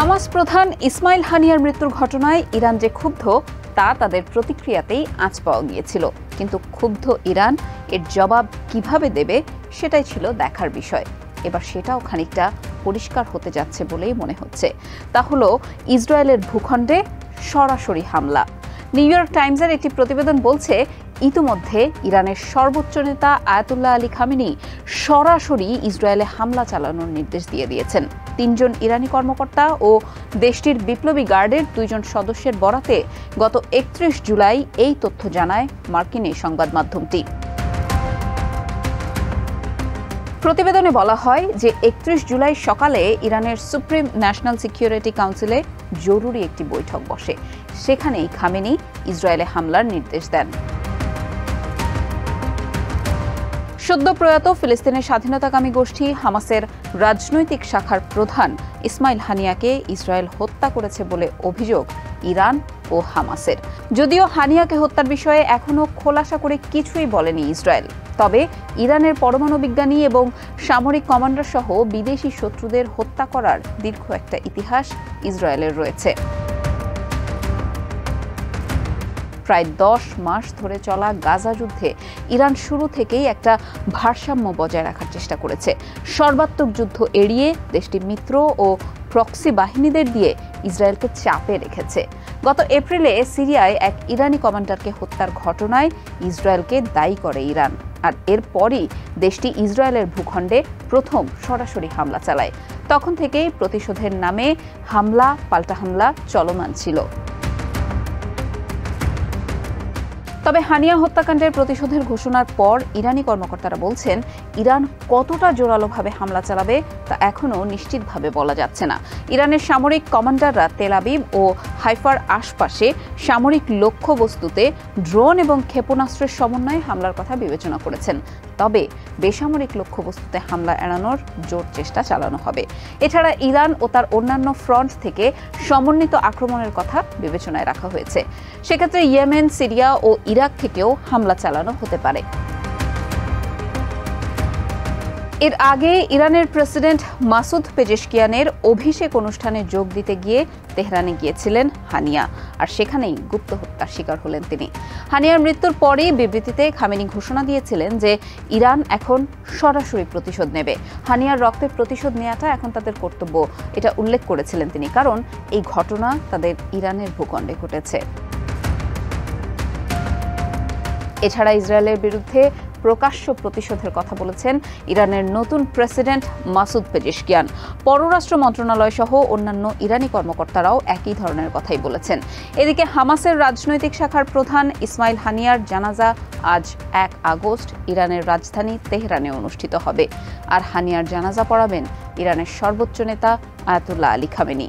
Hamas প্রধান ইসমাইল হানিয়ার মৃত্যুর ঘটনায় ইরান যে ক্ষুব্ধ, তা তাদের প্রতিক্রিয়াতেই আঁচ পাওয়া গিয়েছিল। কিন্তু ক্ষুব্ধ ইরান এর জবাব কীভাবে দেবে, সেটাই ছিল দেখার বিষয়। এবার সেটাও খানিকটা পরিষ্কার হতে যাচ্ছে বলেই মনে হচ্ছে। তা হলো, ইসরায়েলের ভূখণ্ডে সরাসরি হামলা। নিউ ইয়র্ক টাইমসের একটি প্রতিবেদন বলছে, ইতিমধ্যে ইরানের সর্বোচ্চ নেতা আয়াতুল্লাহ আলী খামিনি সরাসরি ইসরায়েলে হামলা চালানোর নির্দেশ দিয়ে দিয়েছেন। তিনজন ইরানি কর্মকর্তা ও দেশটির বিপ্লবী গার্ডের দুইজন সদস্যের বরাতে গত একত্রিশ জুলাই এই তথ্য জানায় মার্কিন এই সংবাদ মাধ্যমটি। প্রতিবেদনে বলা হয় যে একত্রিশ জুলাই সকালে ইরানের সুপ্রিম ন্যাশনাল সিকিউরিটি কাউন্সিলে জরুরি একটি বৈঠক বসে। সেখানেই খামেনি ইসরায়েলে হামলার নির্দেশ দেন। সদ্য প্রয়াত ফিলিস্তিনের স্বাধীনতাকামী গোষ্ঠী হামাসের রাজনৈতিক শাখার প্রধান ইসমাইল হানিয়াকে ইসরায়েল হত্যা করেছে বলে অভিযোগ ইরান ও হামাসের। যদিও হানিয়াকে হত্যার বিষয়ে এখনও খোলাসা করে কিছুই বলেনি ইসরায়েল। তবে ইরানের পরমাণু বিজ্ঞানী এবং সামরিক কমান্ডার সহ বিদেশি শত্রুদের হত্যা করার দীর্ঘ একটা ইতিহাস ইসরায়েলের রয়েছে। প্রায় দশ মাস ধরে চলা গাজা যুদ্ধে ইরান শুরু থেকেই একটা ভারসাম্য বজায় রাখার চেষ্টা করেছে। সর্বাত্মক যুদ্ধ এড়িয়ে দেশটি মিত্র ও প্রক্সি বাহিনীদের দিয়ে ইসরায়েলকে চাপে রেখেছে। গত এপ্রিলে সিরিয়ায় এক ইরানি কমান্ডারকে হত্যার ঘটনায় ইসরায়েলকে দায়ী করে ইরান। আর এরপরই দেশটি ইসরায়েলের ভূখণ্ডে প্রথম সরাসরি হামলা চালায়। তখন থেকেই প্রতিশোধের নামে হামলা, পাল্টা হামলা চলমান ছিল। তবে হানিয়া হত্যাকাণ্ডের প্রতিশোধের ঘোষণার পর ইরানি কর্মকর্তারা বলছেন, ইরান কতটা জোরালোভাবে হামলা চালাবে তা এখনও নিশ্চিতভাবে বলা যাচ্ছে না। ইরানের সামরিক কমান্ডাররা তেলাবিব ও হাইফার আশপাশে সামরিক লক্ষ্যবস্তুতে ড্রোন এবং ক্ষেপণাস্ত্রের সমন্বয়ে হামলার কথা বিবেচনা করেছেন। তবে বেসামরিক লক্ষ্যবস্তুতে হামলা এড়ানোর জোর চেষ্টা চালানো হবে। এছাড়া ইরান ও তার অন্যান্য ফ্রন্ট থেকে সমন্বিত আক্রমণের কথা বিবেচনায় রাখা হয়েছে। সেক্ষেত্রে ইয়েমেন, সিরিয়া ও ইরাক থেকেও হামলা চালানো হতে পারে। এর আগে ইরানের প্রেসিডেন্ট মাসুদ পেজেশকিয়ানের অভিষেক অনুষ্ঠানে যোগ দিতে গিয়ে তেহরানে গিয়েছিলেন হানিয়া, আর সেখানেই গুপ্ত হত্যার শিকার হলেন তিনি। হানিয়ার মৃত্যুর পরেই বিবৃতিতে খামেনি ঘোষণা দিয়েছিলেন যে ইরান এখন সরাসরি প্রতিশোধ নেবে। হানিয়ার রক্তের প্রতিশোধ নেওয়াটা এখন তাদের কর্তব্য, এটা উল্লেখ করেছিলেন তিনি, কারণ এই ঘটনা তাদের ইরানের ভূখণ্ডে ঘটেছে। এছাড়া ইসরায়েলের বিরুদ্ধে প্রকাশ্য প্রতিশোধের কথা বলেছেন ইরানের নতুন প্রেসিডেন্ট মাসুদ পেজিশকিয়ান। পররাষ্ট্র মন্ত্রণালয় সহ অন্যান্য ইরানি কর্মকর্তারাও একই ধরনের কথাই বলেছেন। এদিকে হামাসের রাজনৈতিক শাখার প্রধান ইসমাইল হানিয়ার জানাজা আজ এক আগস্ট ইরানের রাজধানী তেহরানে অনুষ্ঠিত হবে। আর হানিয়ার জানাজা পড়াবেন ইরানের সর্বোচ্চ নেতা আয়াতুল্লাহ আলী খামেনি।